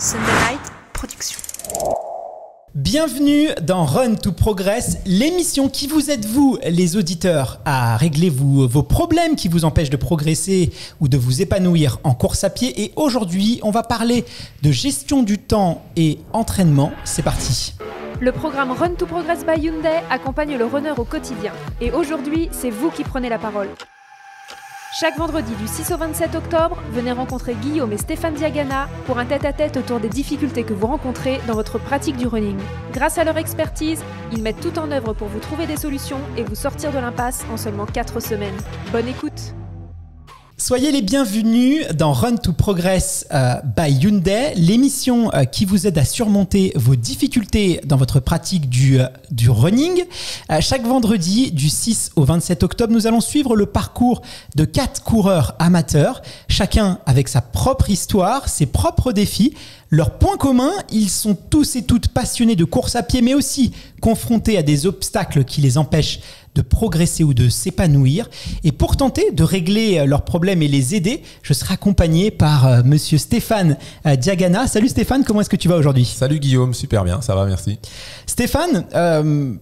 Sunday Night Production. Bienvenue dans Run to Progress, l'émission qui vous aide, vous, les auditeurs, à régler vous, vos problèmes qui vous empêchent de progresser ou de vous épanouir en course à pied. Et aujourd'hui, on va parler de gestion du temps et entraînement. C'est parti. Le programme Run to Progress by Hyundai accompagne le runner au quotidien. Et aujourd'hui, c'est vous qui prenez la parole. Chaque vendredi du 6 au 27 octobre, venez rencontrer Guillaume et Stéphane Diagana pour un tête-à-tête autour des difficultés que vous rencontrez dans votre pratique du running. Grâce à leur expertise, ils mettent tout en œuvre pour vous trouver des solutions et vous sortir de l'impasse en seulement 4 semaines. Bonne écoute Soyez les bienvenus dans Run to Progress euh, by Hyundai, l'émission euh, qui vous aide à surmonter vos difficultés dans votre pratique du, euh, running. Chaque vendredi, du 6 au 27 octobre, nous allons suivre le parcours de quatre coureurs amateurs, chacun avec sa propre histoire, ses propres défis. Leur point commun, ils sont tous et toutes passionnés de course à pied, mais aussi confrontés à des obstacles qui les empêchent de progresser ou de s'épanouir. Et pour tenter de régler euh, leurs problèmes et les aider, je serai accompagné par euh, monsieur Stéphane euh, Diagana. Salut Stéphane, comment est-ce que tu vas aujourd'hui? Salut Guillaume, super bien, ça va, merci. Stéphane, euh,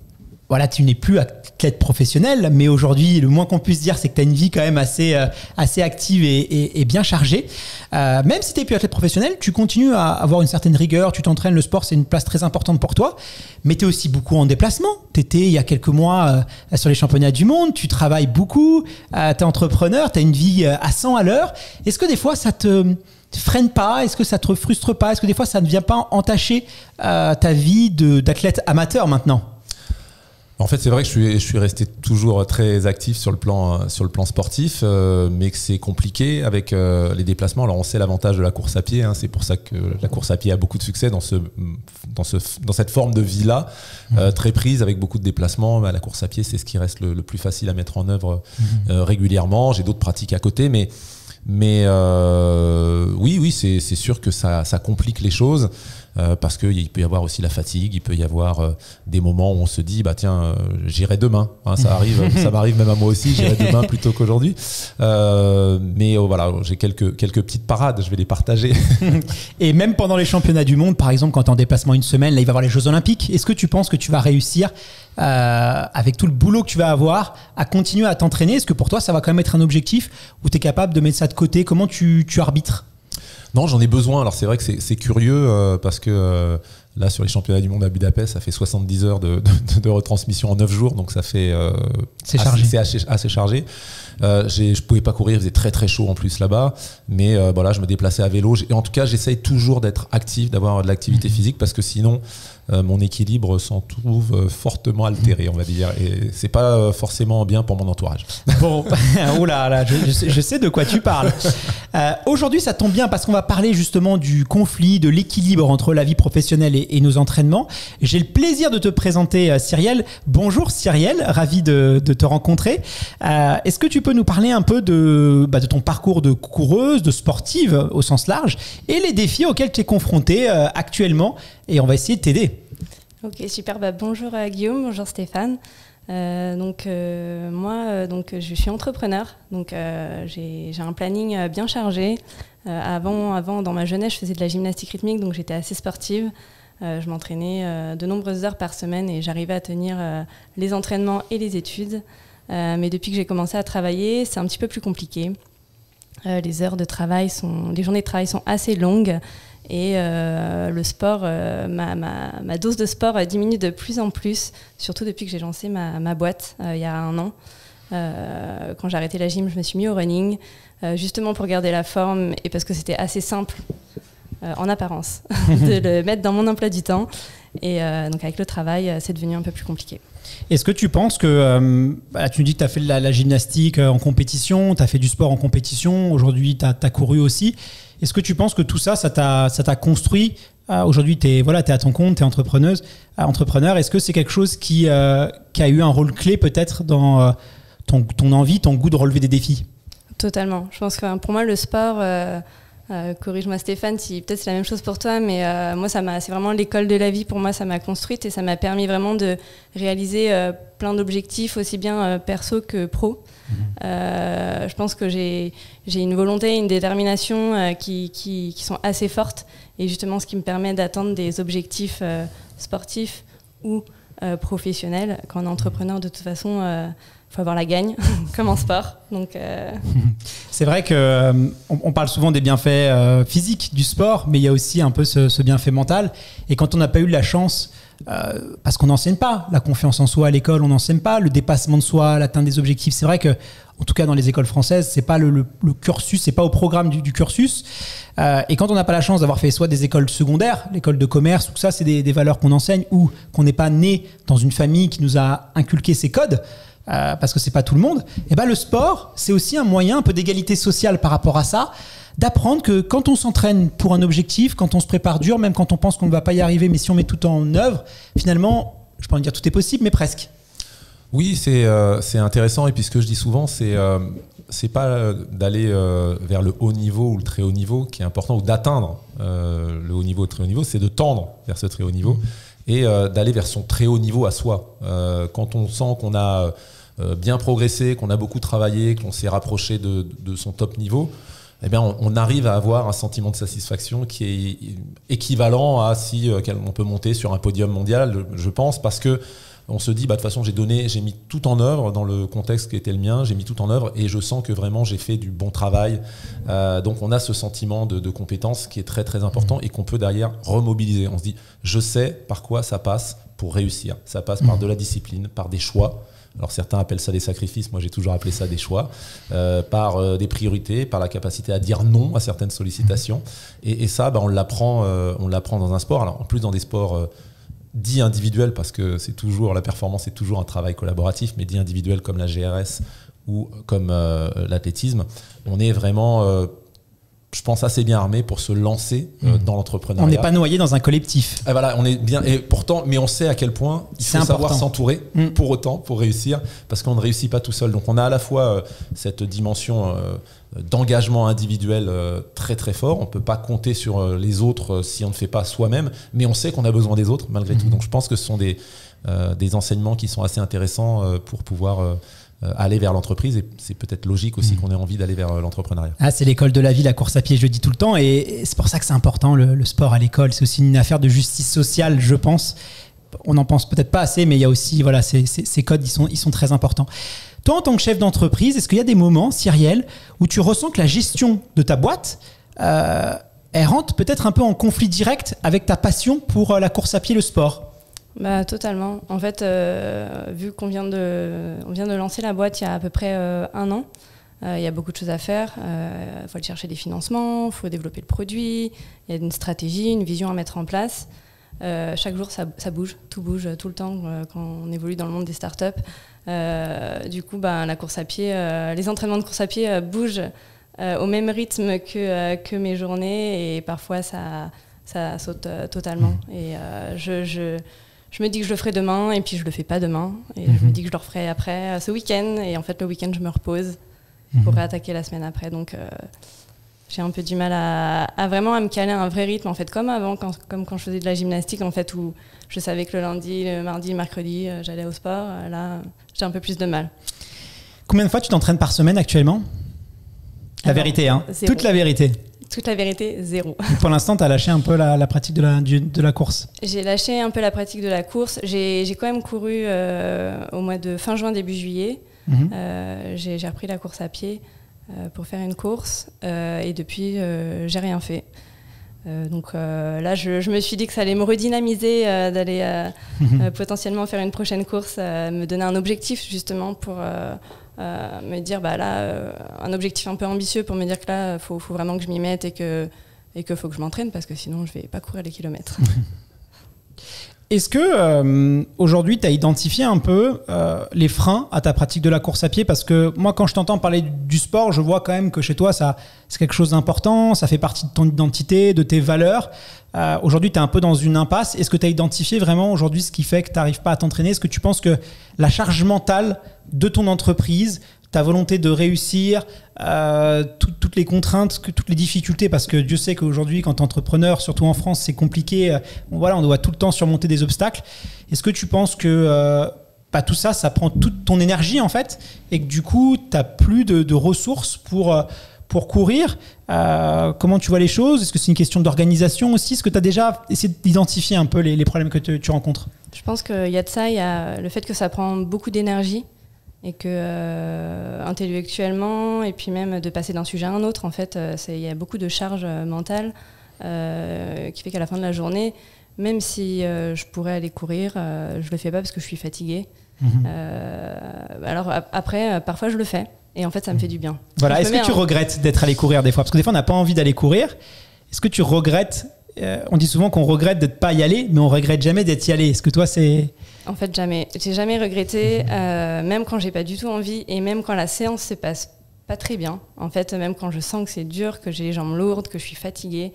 voilà, tu n'es plus athlète professionnel, mais aujourd'hui, le moins qu'on puisse dire, c'est que tu as une vie quand même assez, euh, assez active et, et- et bien chargée. Euh, même si tu n'es plus athlète professionnel, tu continues à avoir une certaine rigueur, tu t'entraînes, le sport, c'est une place très importante pour toi, mais tu es aussi beaucoup en déplacement. Tu étais il y a quelques mois euh, sur les championnats du monde, tu travailles beaucoup, tu es entrepreneur, tu as une vie euh, à 100 à l'heure. Est-ce que des fois, ça te freine pas? Est-ce que ça te frustre pas? Est-ce que des fois, ça ne vient pas entacher euh, ta vie d'athlète amateur maintenant? En fait, c'est vrai que je suis, je suis resté toujours très actif sur le plan, sur le plan sportif, euh, mais que c'est compliqué avec euh, les déplacements. Alors, on sait l'avantage de la course à pied, hein, c'est pour ça que la course à pied a beaucoup de succès dans, ce, dans, ce, dans cette forme de vie-là, euh, très prise avec beaucoup de déplacements. Bah, la course à pied, c'est ce qui reste le, le plus facile à mettre en œuvre euh, régulièrement. J'ai d'autres pratiques à côté, mais, mais euh, oui, oui, c'est sûr que ça, ça complique les choses. euh, parce qu'il peut y avoir aussi la fatigue, il peut y avoir euh, des moments où on se dit bah tiens euh, j'irai demain Hein, ça arrive ça m'arrive même à moi aussi j'irai demain plutôt qu'aujourd'hui Euh, mais euh, voilà j'ai quelques quelques petites parades je vais les partager Et même pendant les championnats du monde, par exemple, quand tu es en déplacement une semaine, là, il va y avoir les Jeux Olympiques. Est-ce que tu penses que tu vas réussir, euh, avec tout le boulot que tu vas avoir, à continuer à t'entraîner Est-ce que pour toi, ça va quand même être un objectif où tu es capable de mettre ça de côté? Comment tu, tu arbitres? Non, j'en ai besoin. Alors c'est vrai que c'est curieux euh, parce que euh, là sur les championnats du monde à Budapest, ça fait 70 heures de, de- de retransmission en 9 jours, donc ça fait euh, C'est assez- chargé. C'est assez, assez chargé. Je pouvais pas courir, il faisait très très chaud en plus là-bas, mais voilà, je me déplaçais à vélo. Et en tout cas, j'essaye toujours d'être actif, d'avoir de Mhm. l'activité physique parce que sinon euh, mon équilibre s'en trouve euh, fortement altéré, on va dire, et c'est pas euh, forcément bien pour mon entourage. Bon, oh là je, sais, de quoi tu parles. Euh, Aujourd'hui, ça tombe bien parce qu'on va parler justement du conflit, de l'équilibre entre la vie professionnelle et, nos entraînements. J'ai le plaisir de te présenter Cyrielle. Bonjour Cyrielle, ravi de, de te rencontrer. Euh, Est-ce que tu peux nous parler un peu de, bah, de ton parcours de coureuse, de sportive au sens large, et les défis auxquels tu es confrontée euh, actuellement Et on va essayer de t'aider. Ok, super. Bah, bonjour à Guillaume, bonjour Stéphane. Euh, donc euh, moi, euh, donc je suis entrepreneur, donc euh, j'ai un planning euh, bien chargé. Euh, avant, avant, dans ma jeunesse, je faisais de la gymnastique rythmique, donc j'étais assez sportive. Euh, je m'entraînais euh, de nombreuses heures par semaine et j'arrivais à tenir euh, les entraînements et les études. Euh, mais depuis que j'ai commencé à travailler, c'est un petit peu plus compliqué. Euh, les heures de travail sont, les journées de travail sont assez longues et euh, le sport, euh, ma, dose de sport euh, diminue de plus en plus, surtout depuis que j'ai lancé ma, boîte il y a un an. Quand j'ai arrêté la gym, je me suis mis au running, justement pour garder la forme et parce que c'était assez simple en apparence de le mettre dans mon emploi du temps. Et euh, donc avec le travail, euh, c'est devenu un peu plus compliqué. Est-ce que tu penses que, euh, bah, tu nous dis que tu as fait de la, la gymnastique en compétition, tu as fait du sport en compétition, aujourd'hui tu as, couru aussi. Est-ce que tu penses que tout ça, ça t'a construit Ah, Aujourd'hui, tu es, voilà, es à ton compte, tu es entrepreneuse, euh, entrepreneur. Est-ce que c'est quelque chose qui, euh, qui a eu un rôle clé peut-être dans euh, ton, ton envie, ton goût de relever des défis? Totalement. Je pense que pour moi, le sport, euh, corrige-moi Stéphane, si peut-être c'est la même chose pour toi, mais moi ça m'a, c'est vraiment l'école de la vie pour moi, ça m'a construite et ça m'a permis vraiment de réaliser plein d'objectifs aussi bien perso que pro. Mhm. je pense que j'ai, j'ai une volonté, une détermination qui, qui, qui, sont assez fortes et justement ce qui me permet d'atteindre des objectifs sportifs ou professionnels. Quand on est entrepreneur, de toute façon faut avoir la gagne, comme en sport. Donc, euh, C'est vrai qu'on euh, on parle souvent des bienfaits euh, physiques du sport, mais il y a aussi un peu ce, bienfait mental. Et quand on n'a pas eu la chance, parce qu'on n'enseigne pas la confiance en soi à l'école, on n'enseigne pas le dépassement de soi, l'atteinte des objectifs. C'est vrai que, en tout cas dans les écoles françaises, c'est pas le, le, le, cursus, c'est pas au programme du, cursus. et quand on n'a pas la chance d'avoir fait soit des écoles secondaires, l'école de commerce, ou que ça, c'est des, des valeurs qu'on enseigne, ou qu'on n'est pas né dans une famille qui nous a inculqué ces codes. Euh, parce que c'est pas tout le monde, et eh ben le sport, c'est aussi un moyen un peu d'égalité sociale par rapport à ça, d'apprendre que quand on s'entraîne pour un objectif, quand on se prépare dur, même quand on pense qu'on ne va pas y arriver, mais si on met tout en œuvre, finalement, je peux pas dire tout est possible, mais presque. Oui, c'est euh, intéressant. Et puis ce que je dis souvent, c'est euh, c'est pas d'aller vers le haut niveau ou le très haut niveau qui est important, ou d'atteindre le haut niveau ou le très haut niveau, c'est de tendre vers ce très haut niveau mmh. et d'aller vers son très haut niveau à soi. quand on sent qu'on a euh, bien progressé, qu'on a beaucoup travaillé, qu'on s'est rapproché de, son top niveau, eh bien, on, arrive à avoir un sentiment de satisfaction qui est équivalent à si euh, on peut monter sur un podium mondial, je pense, parce que on se dit, bah, de toute façon, j'ai donné, j'ai mis tout en œuvre dans le contexte qui était le mien, j'ai mis tout en œuvre et je sens que vraiment j'ai fait du bon travail. Euh, donc, on a ce sentiment de, de, compétence qui est très très important et qu'on peut derrière remobiliser. On se dit, je sais par quoi ça passe pour réussir. Ça passe par mmh. de la discipline, par des choix. Alors certains appellent ça des sacrifices, moi j'ai toujours appelé ça des choix, euh, par euh, des priorités, par la capacité à dire non à certaines sollicitations. Et, ça, bah, on l'apprend, euh, on l'apprend dans un sport. Alors en plus dans des sports dits individuels, parce que c'est toujours la performance est toujours un travail collaboratif, mais dits individuels comme la GRS ou comme l'athlétisme, on est vraiment je pense, assez bien armé pour se lancer euh, hmm. dans l'entrepreneuriat. On n'est pas noyé dans un collectif. Et voilà, on est bien. Et pourtant, mais on sait à quel point il faut savoir s'entourer hmm. pour autant, pour réussir, parce qu'on ne réussit pas tout seul. Donc, on a à la fois euh, cette dimension euh, d'engagement individuel très très fort. On peut pas compter sur les autres si on ne fait pas soi-même, mais on sait qu'on a besoin des autres malgré tout. Hmm. Donc, je pense que ce sont des des enseignements qui sont assez intéressants pour pouvoir aller vers l'entreprise et c'est peut-être logique aussi mm. qu'on ait envie d'aller vers euh, l'entrepreneuriat. Ah, c'est l'école de la vie, la course à pied, je dis tout le temps et c'est pour ça que c'est important le, sport à l'école. C'est aussi une affaire de justice sociale, je pense. On n'en pense peut-être pas assez, mais il y a aussi voilà ces, ces, codes, ils sont, ils sont très importants. Toi, en tant que chef d'entreprise, est-ce qu'il y a des moments, Cyrielle, où tu ressens que la gestion de ta boîte euh, elle rentre peut-être un peu en conflit direct avec ta passion pour la course à pied, le sport? Bah, Totalement. En fait, euh, vu qu'on vient, de, on vient de lancer la boîte il y a à peu près euh, un an, euh, il y a beaucoup de choses à faire. Il faut aller chercher des financements, il faut développer le produit, il y a une stratégie, une vision à mettre en place. chaque jour, ça, ça, bouge, tout bouge tout le temps quand on évolue dans le monde des startups. du coup, bah, la course à pied, les entraînements de course à pied bougent au même rythme que, que mes journées et parfois ça, ça saute totalement. Et je, je je me dis que je le ferai demain et puis je le fais pas demain. Et je me mhm. dis que je le referai après euh, ce week-end. Et en fait, le week-end, je me repose pour mhm. réattaquer la semaine après. Donc, euh, j'ai un peu du mal à, vraiment à me caler un vrai rythme, en fait, comme avant, quand, comme quand je faisais de la gymnastique, en fait, où je savais que le lundi, le mardi, le mercredi, euh, j'allais au sport. Là, j'ai un peu plus de mal. Combien de fois tu t'entraînes par semaine actuellement? La vérité, hein Toute la vérité toute la vérité, zéro. Pour l'instant, tu as lâché un peu la, pratique de la, de la course? J'ai lâché un peu la pratique de la course. J'ai quand même couru euh, au mois de fin juin, début juillet. Mhm. Euh, j'ai repris la course à pied euh, pour faire une course. et depuis, j'ai rien fait. donc là, je, me suis dit que ça allait me redynamiser d'aller mhm. potentiellement faire une prochaine course, me donner un objectif justement pour euh, me dire bah là euh, un objectif un peu ambitieux pour me dire que là faut, faut, vraiment que je m'y mette et que et qu'il faut que je m'entraîne parce que sinon je vais pas courir les kilomètres. Est-ce que euh, aujourd'hui tu as identifié un peu les freins à ta pratique de la course à pied? Parce que moi, quand je t'entends parler du sport, je vois quand même que chez toi, ça c'est quelque chose d'important, ça fait partie de ton identité, de tes valeurs. aujourd'hui, tu es un peu dans une impasse. Est-ce que tu as identifié vraiment aujourd'hui ce qui fait que tu n'arrives pas à t'entraîner? Est-ce que tu penses que la charge mentale de ton entreprise, ta volonté de réussir, euh, toutes les contraintes, toutes les difficultés, parce que Dieu sait qu'aujourd'hui, quand tu es entrepreneur, surtout en France, c'est compliqué. Euh, voilà, on doit tout le temps surmonter des obstacles. Est-ce que tu penses que euh, bah, tout ça, ça prend toute ton énergie en fait, et que du coup, tu n'as plus de, ressources pour, pour courir Comment tu vois les choses? Est-ce que c'est une question d'organisation aussi? Est-ce que tu as déjà essayé d'identifier un peu les, problèmes que tu rencontres? Je pense qu'il y a de ça, il y a le fait que ça prend beaucoup d'énergie et que euh, intellectuellement et puis même de passer d'un sujet à un autre en fait euh, il y a beaucoup de charges euh, mentales qui fait qu'à la fin de la journée même si je pourrais aller courir je le fais pas parce que je suis fatiguée. Mhm. alors après parfois je le fais. Et en fait ça me fait du bien. Voilà. Est-ce que tu regrettes d'être allé courir des fois? Parce que des fois on n'a pas envie d'aller courir. Est-ce que tu regrettes on dit souvent qu'on regrette ne pas y aller mais on regrette jamais d'être y allé. Est-ce que toi c'est en fait, jamais. J'ai jamais regretté, euh, même quand j'ai pas du tout envie et même quand la séance se passe pas très bien. En fait, même quand je sens que c'est dur, que j'ai les jambes lourdes, que je suis fatiguée.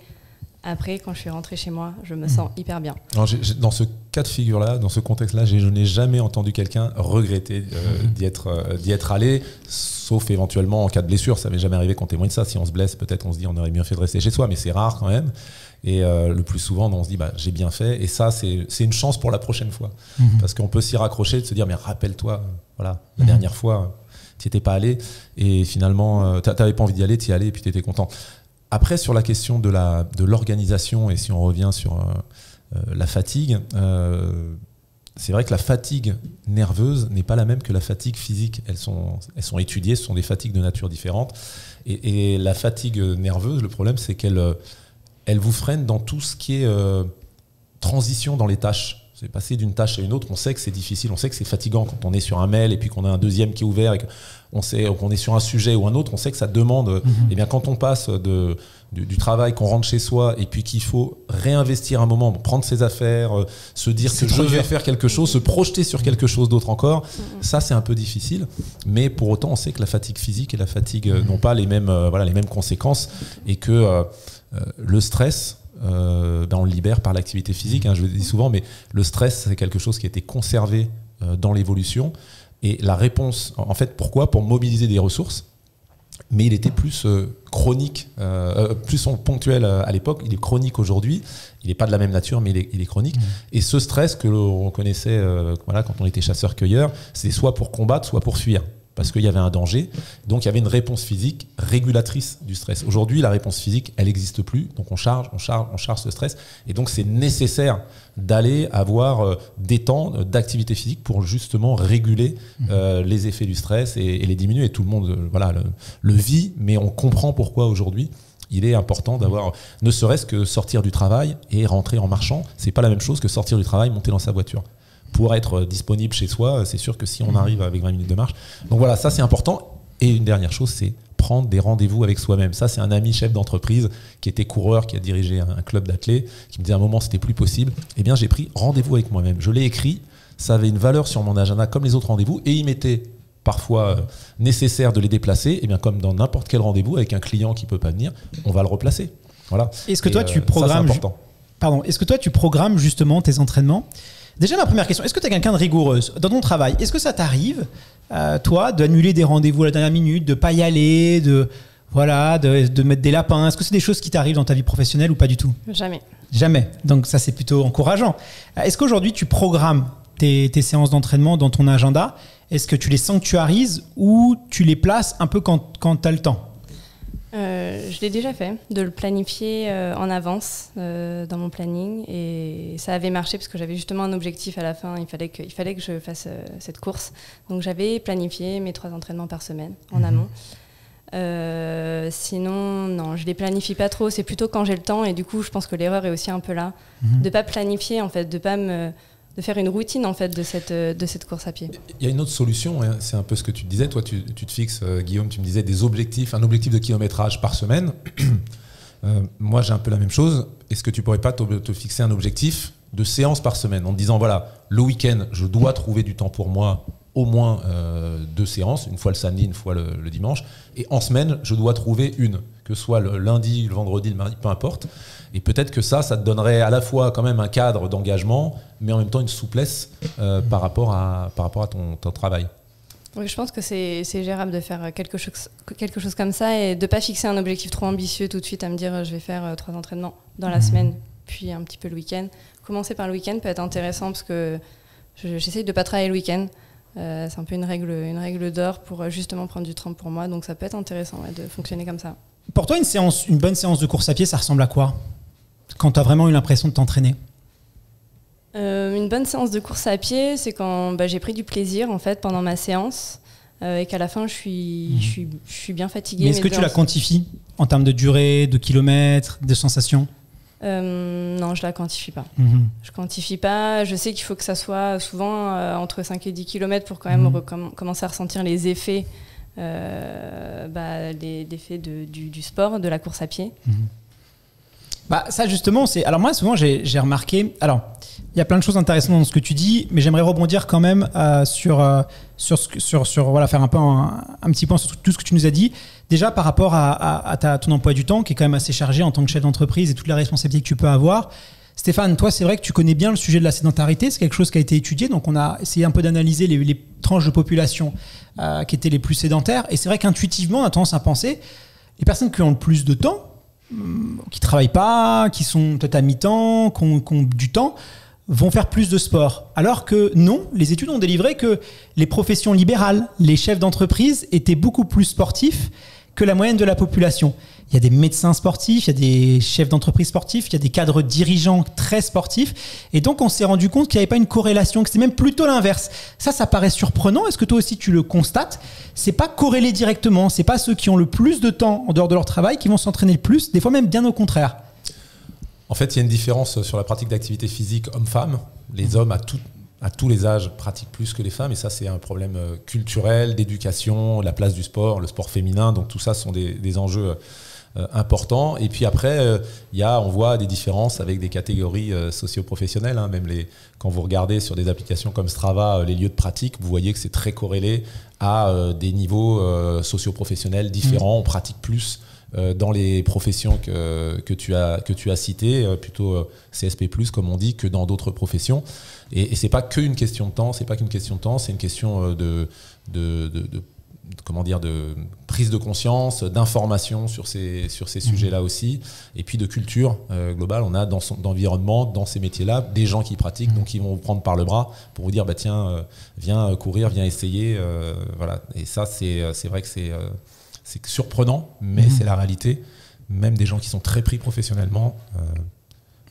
Après, quand je suis rentrée chez moi, je me sens hyper bien. dans ce cas de figure-là, dans ce contexte-là, je n'ai jamais entendu quelqu'un regretter euh, d'y être, euh, d'y être allé, sauf éventuellement en cas de blessure. Ça m'est jamais arrivé qu'on témoigne de ça. Si on se blesse, peut-être on se dit on aurait mieux fait de rester chez soi, mais c'est rare quand même. Et euh, le plus souvent, on se dit, bah, j'ai bien fait. Et ça, c'est une chance pour la prochaine fois. Mhm. Parce qu'on peut s'y raccrocher, de se dire, mais rappelle-toi, voilà, la dernière fois, tu n'y étais pas allé. Et finalement, euh, tu n'avais pas envie d'y aller, tu y allais et puis tu étais content. Après, sur la question de l'organisation, de et si on revient sur euh, la fatigue, c'est vrai que la fatigue nerveuse n'est pas la même que la fatigue physique. Elles sont, elles sont étudiées, ce sont des fatigues de nature différente. Et, la fatigue nerveuse, le problème, c'est qu'elle elle vous freine dans tout ce qui est euh, transition dans les tâches. C'est passer d'une tâche à une autre, on sait que c'est difficile, on sait que c'est fatigant quand on est sur un mail et puis qu'on a un deuxième qui est ouvert et qu'on sait qu'on est sur un sujet ou un autre, on sait que ça demande. Et mhm. eh bien quand on passe de, du, travail, qu'on rentre chez soi et puis qu'il faut réinvestir un moment, prendre ses affaires, euh, se dire que je vais faire quelque chose, se projeter sur quelque chose d'autre encore, mhm. ça c'est un peu difficile. Mais pour autant, on sait que la fatigue physique et la fatigue euh, n'ont pas les mêmes, voilà, les mêmes conséquences et que euh, le stress, euh, ben on le libère par l'activité physique. Hein, je le dis souvent, mais le stress, c'est quelque chose qui a été conservé euh, dans l'évolution. Et la réponse, en fait, pourquoi? Pour mobiliser des ressources. Mais il était plus chronique, plus ponctuel à l'époque. Il est chronique aujourd'hui. Il n'est pas de la même nature, mais il est, chronique. Mmh. Et ce stress que l'on connaissait voilà, quand on était chasseur-cueilleur, c'est soit pour combattre, soit pour fuir parce qu'il y avait un danger. Donc il y avait une réponse physique régulatrice du stress. Aujourd'hui, la réponse physique, elle n'existe plus. Donc on charge, on charge, on charge ce stress. Et donc c'est nécessaire d'aller avoir euh, des temps d'activité physique pour justement réguler mmh. euh, les effets du stress et, les diminuer. Et tout le monde euh, voilà, le, vit, mais on comprend pourquoi aujourd'hui il est important d'avoir, ne serait-ce que sortir du travail et rentrer en marchant. C'est pas la même chose que sortir du travail, monter dans sa voiture pour être disponible chez soi, c'est sûr que si on arrive avec 20 minutes de marche. Donc voilà, ça c'est important. Et une dernière chose, c'est prendre des rendez-vous avec soi-même. Ça, c'est un ami chef d'entreprise qui était coureur, qui a dirigé un club d'athlètes, qui me disait à un moment c'était plus possible. Eh bien, j'ai pris rendez-vous avec moi-même. Je l'ai écrit, ça avait une valeur sur mon agenda comme les autres rendez-vous, et il m'était parfois euh, nécessaire de les déplacer. Et eh bien, comme dans n'importe quel rendez-vous avec un client qui peut pas venir, on va le replacer. Voilà. Est-ce que toi, tu euh, programmes Pardon. Est-ce que toi, tu programmes justement tes entraînements? Déjà, ma première question, est-ce que tu es quelqu'un de rigoureuse dans ton travail? Est-ce que ça t'arrive, euh, toi, d'annuler des rendez-vous à la dernière minute, de pas y aller, de voilà, de, mettre des lapins? Est-ce que c'est des choses qui t'arrivent dans ta vie professionnelle ou pas du tout? Jamais. Jamais. Donc ça, c'est plutôt encourageant. Euh, est-ce qu'aujourd'hui, tu programmes tes, séances d'entraînement dans ton agenda? Est-ce que tu les sanctuarises ou tu les places un peu quand, quand tu as le temps? Euh, je l'ai déjà fait, de le planifier euh, en avance euh, dans mon planning. Et ça avait marché parce que j'avais justement un objectif à la fin. Il fallait que, il fallait que je fasse cette course. Donc j'avais planifié mes trois entraînements par semaine en mhm. amont. sinon, non, je les planifie pas trop. C'est plutôt quand j'ai le temps. Et du coup, je pense que l'erreur est aussi un peu là. Mhm. De pas planifier, en fait, de pas me de faire une routine en fait de cette, euh, de cette course à pied. Il y a une autre solution, hein, c'est un peu ce que tu disais. Toi, tu, te fixes, euh, Guillaume, tu me disais des objectifs, un objectif de kilométrage par semaine. Euh, moi, j'ai un peu la même chose. Est-ce que tu pourrais pas te, fixer un objectif de séance par semaine en te disant voilà, le week-end, je dois trouver du temps pour moi, au moins deux séances, une fois le samedi, une fois le, dimanche, et en semaine, je dois trouver une, que ce soit le lundi, le vendredi, le mardi, peu importe. Et peut-être que ça, ça te donnerait à la fois quand même un cadre d'engagement, mais en même temps une souplesse euh, par rapport à, par rapport à ton, ton travail. Oui, je pense que c'est gérable de faire quelque chose, quelque chose comme ça et de ne pas fixer un objectif trop ambitieux tout de suite à me dire je vais faire trois entraînements dans la mmh. semaine, puis un petit peu le week-end. Commencer par le week-end peut être intéressant parce que j'essaye de ne pas travailler le week-end. Euh, c'est un peu une règle, une règle d'or pour justement prendre du temps pour moi. Donc ça peut être intéressant de fonctionner comme ça. Pour toi, une, séance, une bonne séance de course à pied, ça ressemble à quoi Quand tu as vraiment eu l'impression de t'entraîner? Euh, Une bonne séance de course à pied, c'est quand bah, j'ai pris du plaisir en fait pendant ma séance euh, et qu'à la fin, je suis, mhm. je suis, je suis bien fatiguée. Mais est-ce que tu la quantifies en termes de durée, de kilomètres, de sensations? Euh, non, je la quantifie pas. Je mhm. Je quantifie pas. Je sais qu'il faut que ça soit souvent euh, entre 5 et 10 km pour quand même mhm. commencer à ressentir les effets, bah, les, du, sport, de la course à pied. Mhm. Bah, ça justement, c'est. Alors moi, souvent, j'ai remarqué. Alors, il y a plein de choses intéressantes dans ce que tu dis, mais j'aimerais rebondir quand même sur, sur, sur, sur, voilà, faire un peu un, petit point sur tout ce que tu nous as dit. Déjà, par rapport à, ton emploi du temps, qui est quand même assez chargé en tant que chef d'entreprise et toutes les responsabilités que tu peux avoir, Stéphane, toi, c'est vrai que tu connais bien le sujet de la sédentarité. C'est quelque chose qui a été étudié. Donc, on a essayé un peu d'analyser les, tranches de population euh, qui étaient les plus sédentaires. Et c'est vrai qu'intuitivement, on a tendance à penser les personnes qui ont le plus de temps, hum, qui travaillent pas, qui sont peut-être à mi-temps, qui ont, du temps, vont faire plus de sport. Alors que non, les études ont délivré que les professions libérales, les chefs d'entreprise étaient beaucoup plus sportifs que la moyenne de la population. Il y a des médecins sportifs, il y a des chefs d'entreprise sportifs, il y a des cadres dirigeants très sportifs. Et donc, on s'est rendu compte qu'il n'y avait pas une corrélation, que c'était même plutôt l'inverse. Ça, ça paraît surprenant. Est-ce que toi aussi tu le constates? C'est pas corrélé directement. C'est pas ceux qui ont le plus de temps en dehors de leur travail qui vont s'entraîner le plus. Des fois même bien au contraire. En fait, il y a une différence sur la pratique d'activité physique homme-femme. Les hommes à tout, à tous les âges pratiquent plus que les femmes et ça c'est un problème euh, culturel, d'éducation, la place du sport, le sport féminin, donc tout ça sont des, enjeux euh, importants. Et puis après, euh, il y a, on voit des différences avec des catégories socio-professionnelles. Hein. même les, quand vous regardez sur des applications comme Strava les lieux de pratique, vous voyez que c'est très corrélé à des niveaux socio-professionnels différents. Mmh. On pratique plus dans les professions que, que, tu as, que tu as citées, plutôt CSP, comme on dit, que dans d'autres professions. Et, et c'est pas qu'une question de temps, c'est pas qu'une question de temps, c'est une question euh, de, de, comment dire, de prise de conscience, d'information sur ces, sur ces mhm. sujets-là aussi, et puis de culture euh, globale. On a dans son environnement, dans ces métiers-là, des gens qui pratiquent, mhm. donc ils vont vous prendre par le bras pour vous dire, bah tiens, euh, viens courir, viens essayer, voilà. Et ça, c'est vrai que c'est c'est surprenant, mais mhm. c'est la réalité. Même des gens qui sont très pris professionnellement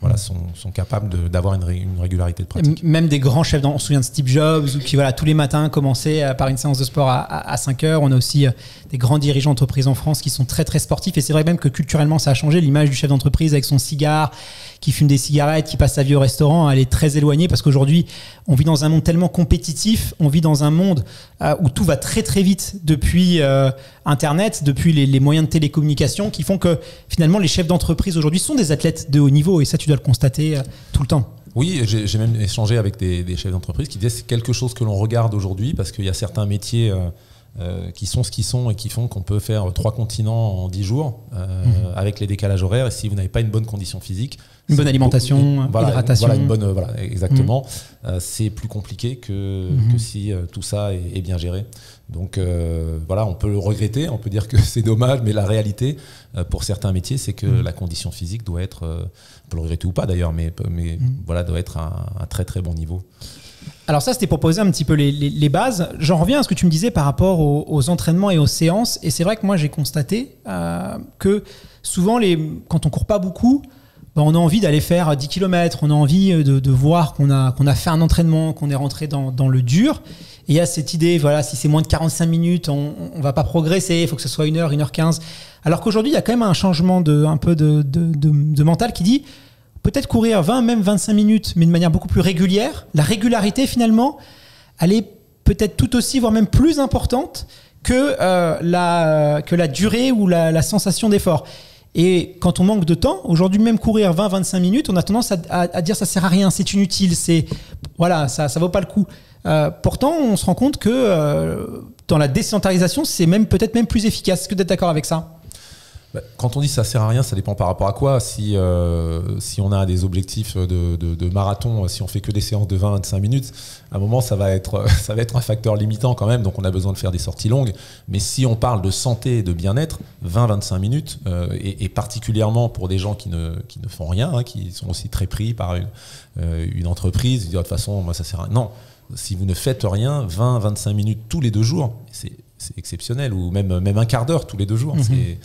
voilà, sont, sont capables d'avoir une, une, régularité de pratique. Même des grands chefs, on se souvient de Steve Jobs, qui voilà, tous les matins commençaient euh, par une séance de sport à, à, 5 heures. On a aussi euh, des grands dirigeants d'entreprise en France qui sont très très sportifs. Et c'est vrai même que culturellement, ça a changé. L'image du chef d'entreprise avec son cigare, qui fume des cigarettes, qui passe sa vie au restaurant, elle est très éloignée parce qu'aujourd'hui, on vit dans un monde tellement compétitif, on vit dans un monde euh, où tout va très très vite depuis euh, Internet, depuis les, moyens de télécommunication, qui font que finalement les chefs d'entreprise aujourd'hui sont des athlètes de haut niveau et ça, tu dois le constater euh, tout le temps. Oui, j'ai même échangé avec des, des chefs d'entreprise qui disaient c'est quelque chose que l'on regarde aujourd'hui parce qu'il y a certains métiers euh, qui sont ce qu'ils sont et qui font qu'on peut faire trois continents en dix jours euh, mhm. avec les décalages horaires. Et si vous n'avez pas une bonne condition physique, une bonne alimentation, une, voilà, hydratation, voilà, une bonne, voilà, exactement, mhm. euh, c'est plus compliqué que, mhm. que si tout ça est, bien géré. Donc voilà, on peut le regretter, on peut dire que c'est dommage, mais la réalité pour certains métiers, c'est que la condition physique doit être, on peut le regretter ou pas d'ailleurs, mais, mais voilà, doit être à un très très bon niveau. Alors ça, c'était pour poser un petit peu les, bases. J'en reviens à ce que tu me disais par rapport aux, entraînements et aux séances. Et c'est vrai que moi, j'ai constaté euh, que souvent, les, quand on court pas beaucoup, on a envie d'aller faire 10 km, on a envie de, voir qu'on a, qu'on a fait un entraînement, qu'on est rentré dans, le dur. Et il y a cette idée, voilà, si c'est moins de 45 minutes, on ne va pas progresser, il faut que ce soit 1 heure, 1 heure 15. Alors qu'aujourd'hui, il y a quand même un changement de, un peu de, de mental qui dit peut-être courir 20, même 25 minutes, mais de manière beaucoup plus régulière. La régularité, finalement, elle est peut-être tout aussi, voire même plus importante que, euh, la, que la durée ou la, sensation d'effort. Et quand on manque de temps, aujourd'hui même courir 20-25 minutes, on a tendance à, dire ça sert à rien, c'est inutile, c'est voilà, ça ça vaut pas le coup. Euh, pourtant, on se rend compte que euh, dans la décentralisation, c'est même peut-être même plus efficace. Que tu es d'accord avec ça? Quand on dit ça sert à rien, ça dépend par rapport à quoi. Si, euh, si on a des objectifs de, de, de, marathon, si on fait que des séances de 20-25 minutes, à un moment, ça va, être, ça va être un facteur limitant quand même. Donc, on a besoin de faire des sorties longues. Mais si on parle de santé et de bien-être, 20-25 minutes, euh, et, et, particulièrement pour des gens qui ne, qui ne font rien, hein, qui sont aussi très pris par une, euh, une entreprise, de toute façon, moi, ça sert à rien. Non. Si vous ne faites rien, 20-25 minutes tous les deux jours, c'est c'est exceptionnel, ou même, même un quart d'heure tous les deux jours. Mhm.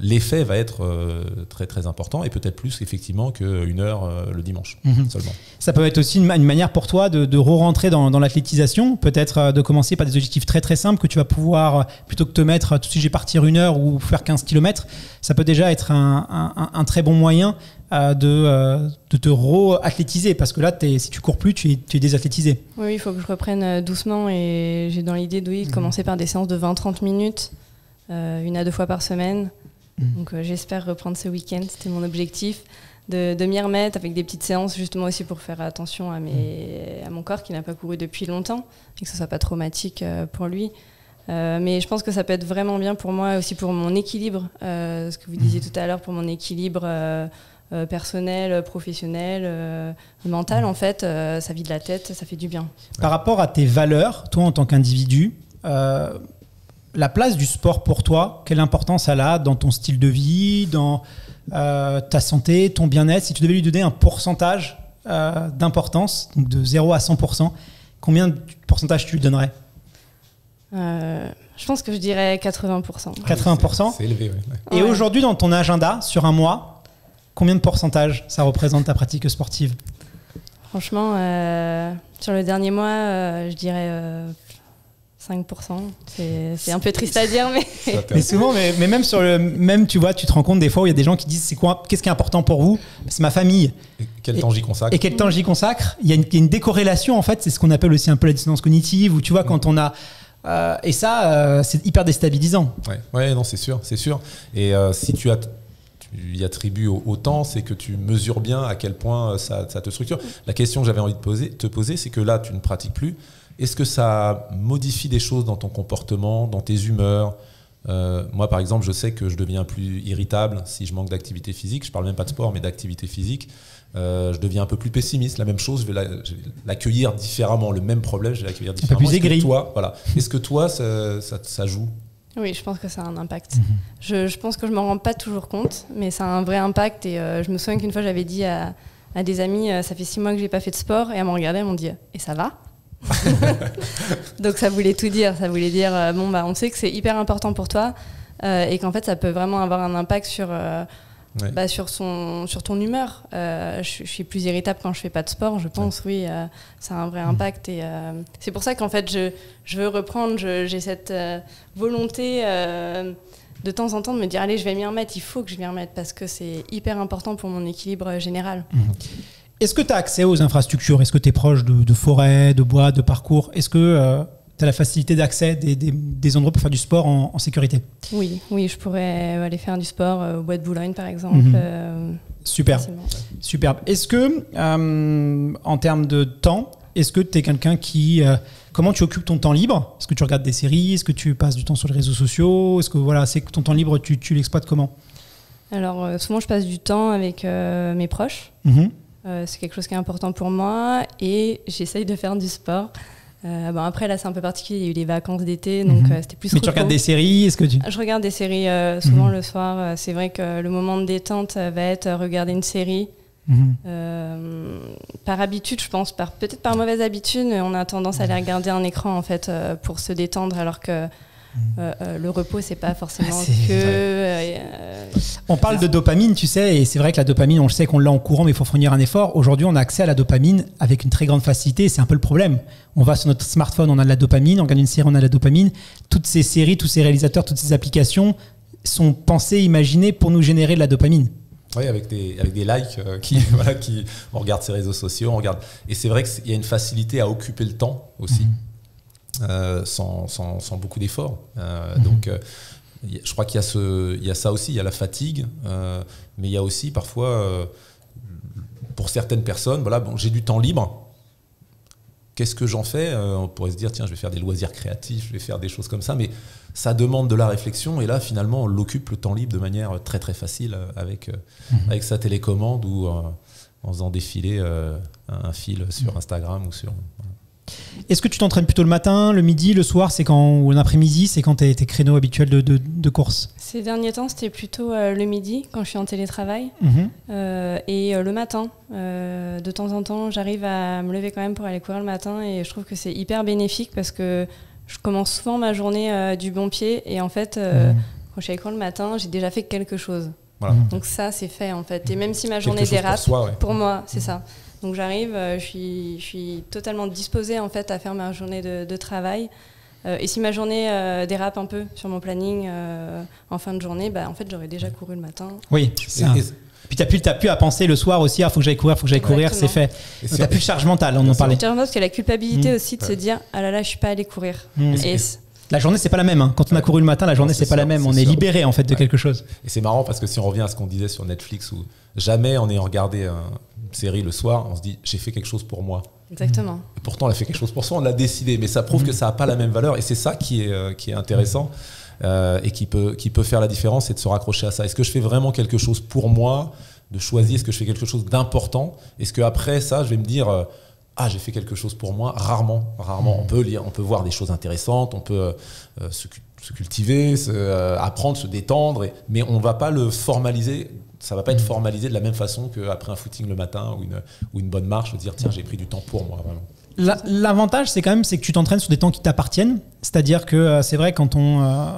L'effet va être euh, très très important et peut-être plus effectivement qu'une heure euh, le dimanche mhm. seulement. Ça peut être aussi une, manière pour toi de, de re-rentrer dans, dans l'athlétisation, peut-être euh, de commencer par des objectifs très très simples que tu vas pouvoir, plutôt que te mettre tout de suite j'ai partir une heure ou faire 15 km, ça peut déjà être un, un, un très bon moyen de, de, te re-athlétiser parce que là, es, si tu cours plus, tu es, tu es désathlétisé. Oui, il faut que je reprenne doucement et j'ai dans l'idée de, de commencer par des séances de 20-30 minutes, euh, une à deux fois par semaine. Mm. Donc euh, j'espère reprendre ce week-end, c'était mon objectif. De, de m'y remettre avec des petites séances justement aussi pour faire attention à, mes, à mon corps qui n'a pas couru depuis longtemps et que ce soit pas traumatique euh, pour lui. mais je pense que ça peut être vraiment bien pour moi aussi pour mon équilibre, ce que vous disiez mm. tout à l'heure, pour mon équilibre personnel, professionnel, mental en fait, ça vide la tête, ça fait du bien. Par rapport à tes valeurs, toi en tant qu'individu, euh, la place du sport pour toi, quelle importance elle a dans ton style de vie, dans euh, ta santé, ton bien-être? Si tu devais lui donner un pourcentage euh, d'importance, donc de 0 à 100%, combien de pourcentage tu lui donnerais? Je pense que je dirais 80%. 80% C'est élevé, Et aujourd'hui, dans ton agenda, sur un mois, combien de pourcentage ça représente ta pratique sportive Franchement, sur le dernier mois, je dirais 5%. C'est un peu triste à dire, mais. mais souvent, mais, même sur le. Même, tu vois, tu te rends compte des fois où il y a des gens qui disent c'est quoi, qu'est-ce qui est important pour vous? C'est ma famille. Et quel temps j'y consacre Et quel temps j'y consacre? Il y, a une, décorrélation, en fait, c'est ce qu'on appelle aussi un peu la dissonance cognitive, où tu vois, quand on a. Euh, et ça, euh, c'est hyper déstabilisant. Ouais, ouais non, c'est sûr, c'est sûr. Et euh, si tu as y attribues autant, c'est que tu mesures bien à quel point ça, ça te structure. La question que j'avais envie de poser, te poser, c'est que là, tu ne pratiques plus. Est-ce que ça modifie des choses dans ton comportement, dans tes humeurs? Euh, Moi, par exemple, je sais que je deviens plus irritable si je manque d'activité physique. Je parle même pas de sport, mais d'activité physique. Euh, je deviens un peu plus pessimiste. La même chose, je vais l'accueillir différemment. Le même problème, je vais l'accueillir différemment. Un peu plus aigri. Toi, voilà. Est-ce que toi, ça, ça, joue? Oui, je pense que ça a un impact. Mhm. je, je, pense que je m'en rends pas toujours compte, mais ça a un vrai impact. Et euh, je me souviens qu'une fois, j'avais dit à, à, des amis, ça fait six mois que j'ai pas fait de sport, et à m'en regarder, elles m'ont dit, et ça va? Donc ça voulait tout dire. Ça voulait dire, euh, bon, bah, on sait que c'est hyper important pour toi euh, et qu'en fait, ça peut vraiment avoir un impact sur, euh, bah, sur, son, sur ton humeur. je, suis plus irritable quand je fais pas de sport, je pense, oui, ça a un vrai impact. Et c'est pour ça qu'en fait, je, je, veux reprendre, j'ai cette volonté de temps en temps de me dire, allez, je vais m'y remettre, il faut que je m'y remette parce que c'est hyper important pour mon équilibre général. Mm. Est-ce que tu as accès aux infrastructures? Est-ce que tu es proche de, de forêts, de bois, de parcours? Est-ce que euh, tu as la facilité d'accès des, des, endroits pour faire du sport en, sécurité Oui, oui, je pourrais aller faire du sport euh, au bois de Boulogne par exemple. Mhm. Euh, Super, superbe. Est-ce que, en termes de temps, est-ce que tu es quelqu'un qui comment tu occupes ton temps libre? Est-ce que tu regardes des séries? Est-ce que tu passes du temps sur les réseaux sociaux? Est-ce que voilà, c'est ton temps libre, tu, tu l'exploites comment? Alors souvent je passe du temps avec mes proches. Mhm. Euh, c'est quelque chose qui est important pour moi et j'essaye de faire du sport. Euh, bon après là c'est un peu particulier, il y a eu les vacances d'été donc mhm. euh, c'était plus. Mais tu regardes des séries, est-ce que tu Je regarde des séries souvent mhm. le soir. c'est vrai que le moment de détente va être regarder une série. Mhm. par habitude, je pense, par peut-être par mauvaise habitude, on a tendance à aller regarder un écran en fait pour se détendre, alors que euh, euh, le repos, c'est pas forcément ah, que. Euh, on parle de dopamine, tu sais, et c'est vrai que la dopamine, on le sait qu'on l'a en courant, mais il faut fournir un effort. Aujourd'hui, on a accès à la dopamine avec une très grande facilité. C'est un peu le problème. On va sur notre smartphone, on a de la dopamine. On regarde une série, on a de la dopamine. Toutes ces séries, tous ces réalisateurs, toutes ces applications sont pensées, imaginées pour nous générer de la dopamine. Oui, avec des, avec des likes, qui, voilà, qui, on regarde ces réseaux sociaux, on regarde. Et c'est vrai qu'il y a une facilité à occuper le temps aussi. Mhm. Euh, sans, sans, beaucoup d'efforts. Euh, mhm. Donc, euh, je crois qu'il y, a ce, il y a ça aussi, il y a la fatigue, mais il y a aussi parfois, pour certaines personnes, voilà, bon, j'ai du temps libre. Qu'est-ce que j'en fais? On pourrait se dire, tiens, je vais faire des loisirs créatifs, je vais faire des choses comme ça, mais ça demande de la réflexion. Et là, finalement, on l'occupe le temps libre de manière très très facile euh, avec, avec sa télécommande ou en faisant défiler un fil sur Instagram ou sur. Est-ce que tu t'entraînes plutôt le matin, le midi, le soir, c'est quand ou l'après-midi, c'est quand tes, tes créneaux habituels de, de, de course Ces derniers temps, c'était plutôt euh, le midi quand je suis en télétravail Mhm. euh, et euh, le matin. Euh, de temps en temps, j'arrive à me lever quand même pour aller courir le matin et je trouve que c'est hyper bénéfique parce que je commence souvent ma journée euh, du bon pied et en fait, euh, Mhm. quand je suis allée courir le matin, j'ai déjà fait quelque chose. Voilà. Mhm. Donc ça, c'est fait en fait. Et même si ma journée pour dérape, soi, ouais. pour moi, c'est ça. Donc j'arrive, euh, je, suis, je suis totalement disposée en fait à faire ma journée de, de travail. Euh, et si ma journée euh, dérape un peu sur mon planning euh, en fin de journée, bah, en fait j'aurais déjà couru le matin. Oui, c'est ça. Et- et- Puis t'as plus, t'as plus à penser le soir aussi, ah, faut que j'aille courir, faut que j'aille courir, c'est fait. c'est- T'as plus de charge mentale, on en parlait. Parce qu'il y a la culpabilité Mm. aussi de se dire ah là là, je suis pas allée courir. Mm. Et La journée, c'est pas la même. hein. Quand on a couru le matin, la journée, c'est pas la même. On est sûr. libéré en fait de Ouais. quelque chose. Et c'est marrant parce que si on revient à ce qu'on disait sur Netflix, où jamais en ayant regardé une série le soir, on se dit j'ai fait quelque chose pour moi. exactement. Et pourtant, on a fait quelque chose pour soi, on l'a décidé, mais ça prouve que ça n'a pas la même valeur. Et c'est ça qui est, euh, qui est intéressant euh, et qui peut, qui peut faire la différence, c'est de se raccrocher à ça. Est-ce que je fais vraiment quelque chose pour moi De choisir, est-ce que je fais quelque chose d'important? Est-ce qu'après ça, je vais me dire. Euh, ah, j'ai fait quelque chose pour moi. Rarement, rarement. On peut lire, on peut voir des choses intéressantes, on peut euh, se, cu- se cultiver, se, euh, apprendre, se détendre, et- mais on va pas le formaliser. Ça va pas être formalisé de la même façon qu'après un footing le matin ou une, ou une bonne marche, dire tiens, j'ai pris du temps pour moi. Vraiment. La- L'avantage, c'est quand même c'est que tu t'entraînes sur des temps qui t'appartiennent. C'est-à-dire que euh, c'est vrai quand on euh,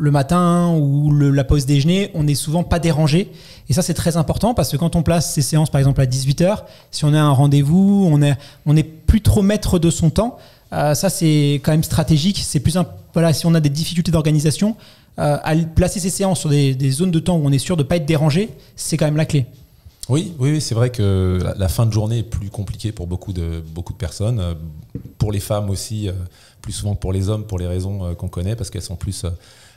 le matin ou la pause déjeuner, on n'est souvent pas dérangé. Et ça, c'est très important parce que quand on place ces séances, par exemple à 18h, si on a un rendez-vous, on est on n'est plus trop maître de son temps. Euh, ça, c'est quand même stratégique. C'est plus voilà, si on a des difficultés d'organisation, euh, placer ces séances sur des, zones de temps où on est sûr de pas être dérangé, c'est quand même la clé. Oui, oui, c'est vrai que la, la fin de journée est plus compliquée pour beaucoup de, beaucoup de personnes. Euh, Pour les femmes aussi, plus souvent que pour les hommes, pour les raisons qu'on connaît, parce qu'elles sont plus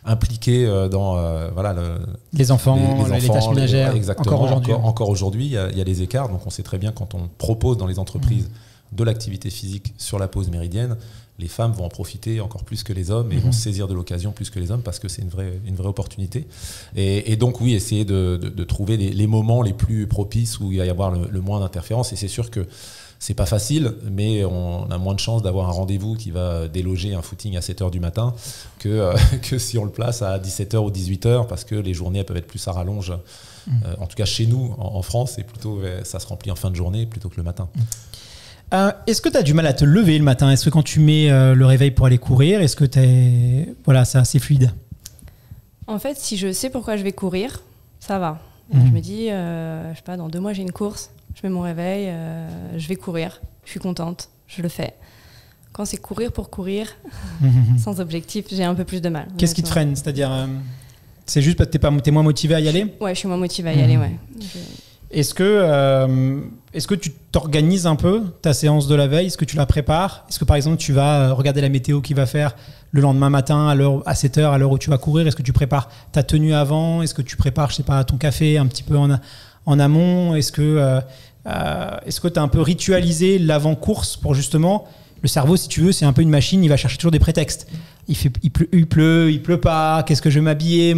impliquées euh, dans euh, voilà, le, Les enfants, les, les, les enfants, tâches ménagères, exactement. encore aujourd'hui. Encore, encore aujourd'hui, il y, a- il y a des écarts. Donc on sait très bien quand on propose dans les entreprises de l'activité physique sur la pause méridienne, les femmes vont en profiter encore plus que les hommes et Mhm. vont saisir de l'occasion plus que les hommes parce que c'est une vraie, une vraie opportunité. Et, et donc oui, essayer de, de- de trouver les, les moments les plus propices où il va y avoir le, le moins d'interférences. Et c'est sûr que c'est pas facile, mais on a moins de chances d'avoir un rendez-vous qui va déloger un footing à 7h du matin que, euh, que si on le place à 17h ou 18h parce que les journées elles peuvent être plus à rallonge. Euh, en tout cas, chez nous, en, en France, c'est plutôt, euh, ça se remplit en fin de journée plutôt que le matin. Euh, est-ce que tu as du mal à te lever le matin? Est-ce que quand tu mets euh, le réveil pour aller courir, est-ce que t'es voilà, c'est assez fluide? En fait, si je sais pourquoi je vais courir, ça va. Mhm. Je me dis, euh, je sais pas, dans deux mois j'ai une course, je mets mon réveil, euh, je vais courir, je suis contente, je le fais. Quand c'est courir pour courir, sans objectif, j'ai un peu plus de mal. Qu'est-ce qui te freine C'est-à-dire, euh, c'est juste parce que t'es moins motivé à y aller Ouais, je suis moins motivée à y aller, Mhm. ouais. Je- Est-ce que, euh, est-ce que tu t'organises un peu ta séance de la veille? Est-ce que tu la prépares? Est-ce que par exemple tu vas regarder la météo qu'il va faire le lendemain matin à, l'heure, à 7 heures, à l'heure où tu vas courir? Est-ce que tu prépares ta tenue avant? Est-ce que tu prépares, je sais pas, ton café un petit peu en, en amont Est-ce que euh, euh, est-ce que tu as un peu ritualisé l'avant-course pour justement le cerveau, si tu veux, c'est un peu une machine, il va chercher toujours des prétextes. Il, pleut, il pleut, il pleut pas, qu'est-ce que je vais m'habiller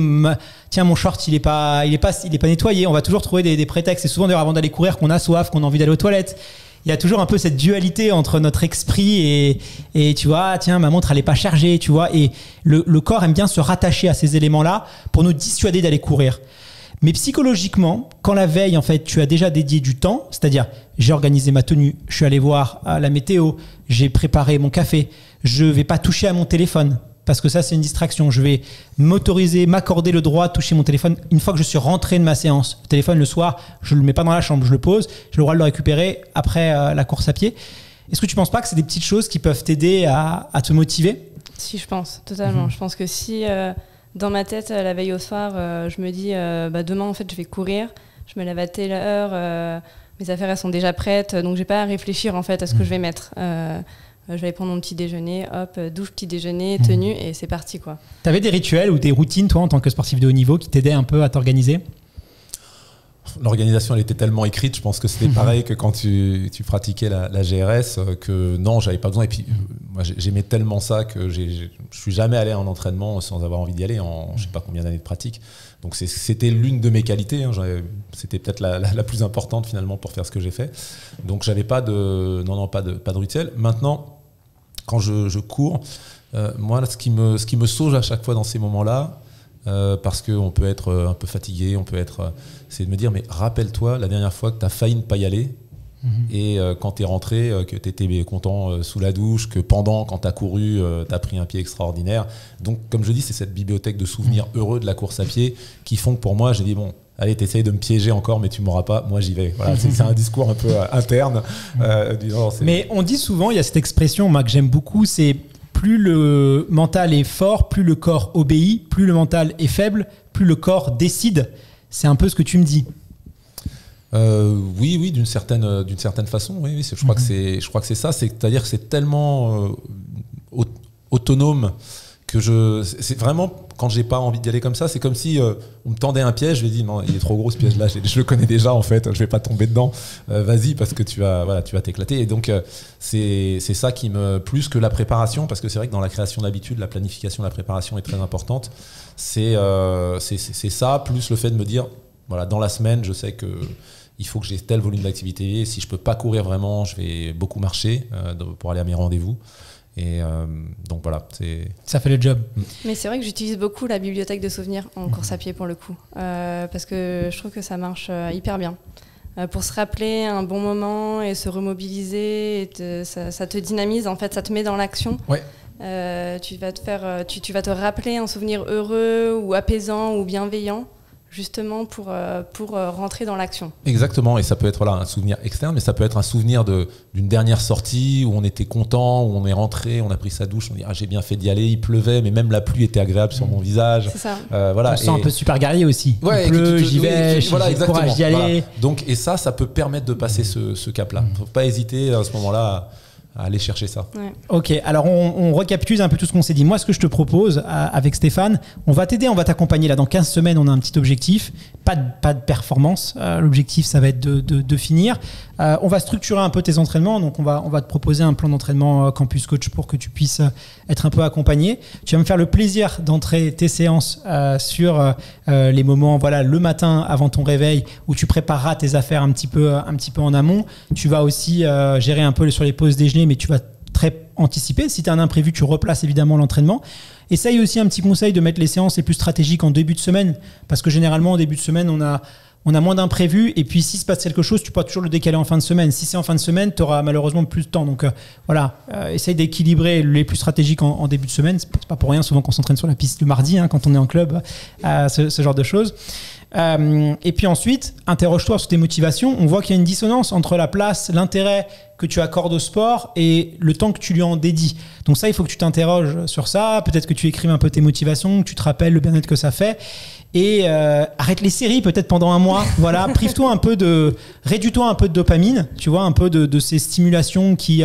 Tiens, mon short, il est pas, il pas, il pas nettoyé. On va toujours trouver des, prétextes. C'est souvent d'ailleurs avant d'aller courir qu'on a soif, qu'on a envie d'aller aux toilettes. Il y a toujours un peu cette dualité entre notre esprit et, et tu vois, tiens, ma montre, elle est pas chargée, tu vois. Et le corps aime bien se rattacher à ces éléments-là pour nous dissuader d'aller courir. Mais psychologiquement, quand la veille, en fait, tu as déjà dédié du temps, c'est-à-dire j'ai organisé ma tenue, je suis allé voir euh, la météo, j'ai préparé mon café, je vais pas toucher à mon téléphone parce que ça c'est une distraction. Je vais m'autoriser, m'accorder le droit de toucher mon téléphone une fois que je suis rentré de ma séance. Le téléphone le soir, je le mets pas dans la chambre, je le pose, j'ai le droit de le récupérer après euh, la course à pied. Est-ce que tu penses pas que c'est des petites choses qui peuvent t'aider à, à te motiver? Si, je pense, totalement. Mhm. Je pense que si euh, dans ma tête, euh, la veille au soir, euh, je me dis, euh, bah, demain, en fait, je vais courir, je me lève à telle heure, euh, mes affaires, elles sont déjà prêtes, donc j'ai pas à réfléchir, en fait, à ce que je vais mettre. Je vais aller prendre mon petit déjeuner, hop, douche, petit déjeuner, Mhm. tenue, et c'est parti, quoi. Tu avais des rituels ou des routines, toi, en tant que sportif de haut niveau, qui t'aidaient un peu à t'organiser? L'organisation elle était tellement écrite, je pense que c'était pareil que quand tu, tu pratiquais la, la, GRS, que non, j'avais pas besoin. Et puis, moi, j'aimais tellement ça que je suis jamais allé en entraînement sans avoir envie d'y aller en je sais pas combien d'années de pratique. Donc c'était l'une de mes qualités. Hein. C'était peut-être la, la, la, plus importante finalement pour faire ce que j'ai fait. Donc j'avais pas de non non pas de pas de rituel. Maintenant, quand je, je cours, euh, moi, ce qui me ce qui me sauge à chaque fois dans ces moments-là, euh, parce qu'on peut être euh, un peu fatigué, on peut être. Euh, c'est de me dire, mais rappelle-toi la dernière fois que tu as failli ne pas y aller. Mhm. Et quand tu es rentré, que tu étais content sous la douche, que pendant, quand tu as couru, tu as pris un pied extraordinaire. Donc, comme je dis, c'est cette bibliothèque de souvenirs mhm. heureux de la course à pied qui font que pour moi, j'ai dit, bon, allez, t'essayes de me piéger encore, mais tu m'auras pas, moi j'y vais. Voilà, c'est un discours un peu interne. mais on dit souvent, il y a cette expression, moi, que j'aime beaucoup, c'est plus le mental est fort, plus le corps obéit, plus le mental est faible, plus le corps décide. C'est un peu ce que tu me dis. Euh, oui, oui, d'une certaine, d'une certaine façon. Oui, je crois que mhm. c'est, je crois que c'est ça. C'est-à-dire que c'est tellement euh, autonome que je, c'est vraiment quand j'ai pas envie d'y aller comme ça, c'est comme si euh, on me tendait un piège, je lui dis non, il est trop gros ce piège-là, je, le connais déjà en fait, je vais pas tomber dedans. Euh, vas-y parce que tu vas, voilà, tu vas t'éclater. Et donc euh, c'est ça qui me plus que la préparation, parce que c'est vrai que dans la création d'habitude, la planification, la préparation est très importante. C'est c'est ça plus le fait de me dire voilà dans la semaine, je sais que il faut que j'ai tel volume d'activité. Si je peux pas courir vraiment, je vais beaucoup marcher pour aller à mes rendez-vous. Et euh, donc voilà, c'est. Ça fait le job. Mm. Mais c'est vrai que j'utilise beaucoup la bibliothèque de souvenirs en course à pied pour le coup, euh, parce que je trouve que ça marche euh, hyper bien. pour se rappeler un bon moment et se remobiliser, et ça, ça, te dynamise, en fait, ça te met dans l'action. Ouais. tu vas te faire, tu, tu, vas te rappeler un souvenir heureux ou apaisant ou bienveillant justement pour, euh, pour euh, rentrer dans l'action. Exactement, et ça peut être là un souvenir externe, mais ça peut être un souvenir d'une dernière sortie où on était content, où on est rentré, on a pris sa douche, on dit ah, j'ai bien fait d'y aller, il pleuvait, mais même la pluie était agréable sur mon visage. C'est ça. Euh, voilà, on se sent un peu super guerrier aussi. Ouais, il pleut, j'y vais, j'ai voilà, le courage d'y aller. Donc, et ça, ça peut permettre de passer ce, ce cap-là. Il ne faut pas hésiter à ce moment-là aller chercher ça. Ok, alors on, recapitule un peu tout ce qu'on s'est dit. Moi, ce que je te propose avec Stéphane, on va t'aider, on va t'accompagner. Là, dans 15 semaines, on a un petit objectif. Pas de, pas de performance. Euh, l'objectif, ça va être de, de, finir. Euh, on va structurer un peu tes entraînements. Donc, on va, on va te proposer un plan d'entraînement euh, Campus Coach pour que tu puisses être un peu accompagné. Tu vas me faire le plaisir d'entrer tes séances sur les moments, voilà, le matin avant ton réveil où tu prépareras tes affaires un petit peu, un petit peu en amont. Tu vas aussi gérer un peu sur les pauses déjeuner mais tu vas très anticiper. Si tu as un imprévu, tu replaces évidemment l'entraînement. Essaye aussi un petit conseil de mettre les séances les plus stratégiques en début de semaine, parce que généralement, en début de semaine, on a, on a moins d'imprévus. Et puis, s'il se passe quelque chose, tu peux toujours le décaler en fin de semaine. Si c'est en fin de semaine, tu auras malheureusement plus de temps. Donc euh, voilà, euh, essaye d'équilibrer les plus stratégiques en, début de semaine. C'est pas pour rien, souvent qu'on s'entraîne sur la piste le mardi, hein, quand on est en club, euh, ce, ce, genre de choses. et puis ensuite, interroge-toi sur tes motivations. On voit qu'il y a une dissonance entre la place, l'intérêt que tu accordes au sport et le temps que tu lui en dédies. Donc ça, il faut que tu t'interroges sur ça. Peut-être que tu écrives un peu tes motivations, que tu te rappelles le bien-être que ça fait. Et euh, arrête les séries peut-être pendant un mois. Voilà, prive-toi un peu de, réduis-toi un peu de dopamine. Tu vois, un peu de, de ces stimulations qui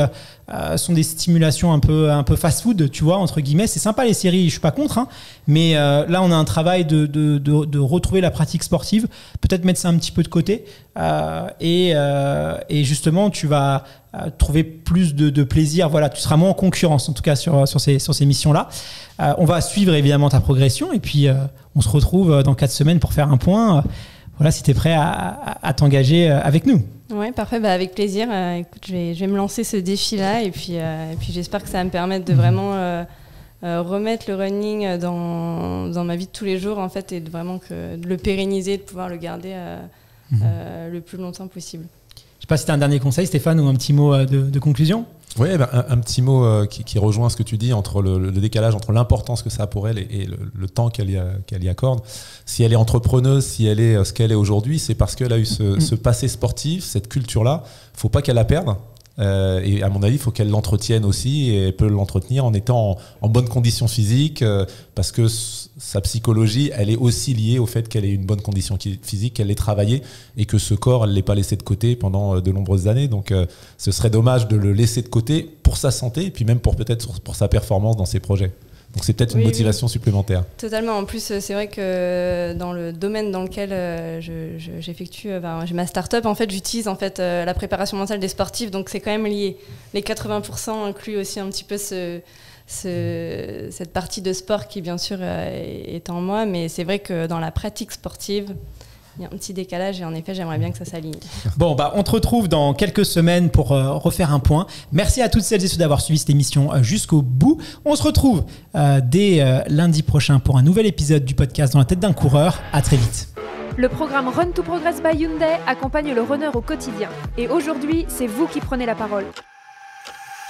euh, sont des stimulations un peu, un peu fast-food, tu vois, entre guillemets. C'est sympa les séries, je suis pas contre, hein, mais euh, là on a un travail de, de, de, retrouver la pratique sportive, peut-être mettre ça un petit peu de côté, euh, et, et, justement tu vas trouver plus de, plaisir. Voilà, tu seras moins en concurrence en tout cas sur, sur ces, sur ces missions-là. on va suivre évidemment ta progression, et puis on se retrouve dans quatre semaines pour faire un point. Voilà, si tu es prêt à, à t'engager avec nous. Oui, parfait, bah, avec plaisir. Euh, écoute, je vais, je vais, me lancer ce défi-là et puis, euh, et puis j'espère que ça va me permettre de mhm. vraiment euh, remettre le running dans, dans, ma vie de tous les jours en fait et de vraiment que, de le pérenniser, de pouvoir le garder mhm. le plus longtemps possible. Je ne sais pas si tu as un dernier conseil, Stéphane, ou un petit mot de, de conclusion? Oui, ben, un, petit mot euh, qui, rejoint ce que tu dis entre le, décalage entre l'importance que ça a pour elle et, le, temps qu'elle y, y, accorde. Si elle est entrepreneuse, si elle est euh, ce qu'elle est aujourd'hui, c'est parce qu'elle a eu ce, mm. ce, passé sportif, cette culture-là. Faut pas qu'elle la perde. Euh, et à mon avis, il faut qu'elle l'entretienne aussi et elle peut l'entretenir en étant en, bonne condition physique euh, parce que sa psychologie, elle est aussi liée au fait qu'elle ait une bonne condition physique, qu'elle l'ait travaillé et que ce corps, elle ne l'ait pas laissé de côté pendant euh, de nombreuses années. Donc ce serait dommage de le laisser de côté pour sa santé et puis même pour peut-être pour sa performance dans ses projets. Donc c'est peut-être une Oui, motivation supplémentaire. Totalement. En plus, c'est vrai que dans le domaine dans lequel euh, je- je- j'effectue, euh, ben, j'ai ma start-up, en fait, j'utilise en fait euh, la préparation mentale des sportifs, donc c'est quand même lié. Les 80% incluent aussi un petit peu ce, ce- cette partie de sport qui, bien sûr, est en moi, mais c'est vrai que dans la pratique sportive, il y a un petit décalage et en effet, j'aimerais bien que ça s'aligne. Bon, bah, on te retrouve dans quelques semaines pour euh, refaire un point. Merci à toutes celles et ceux d'avoir suivi cette émission euh, jusqu'au bout. On se retrouve euh, dès euh, lundi prochain pour un nouvel épisode du podcast Dans la tête d'un coureur. À très vite. Le programme Run to Progress by Hyundai accompagne le runner au quotidien. Et aujourd'hui, c'est vous qui prenez la parole.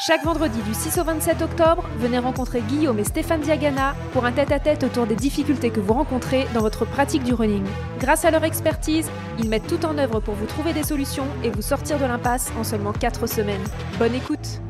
Chaque vendredi du 6 au 27 octobre, venez rencontrer Guillaume et Stéphane Diagana pour un tête-à-tête autour des difficultés que vous rencontrez dans votre pratique du running. Grâce à leur expertise, ils mettent tout en œuvre pour vous trouver des solutions et vous sortir de l'impasse en seulement 4 semaines. Bonne écoute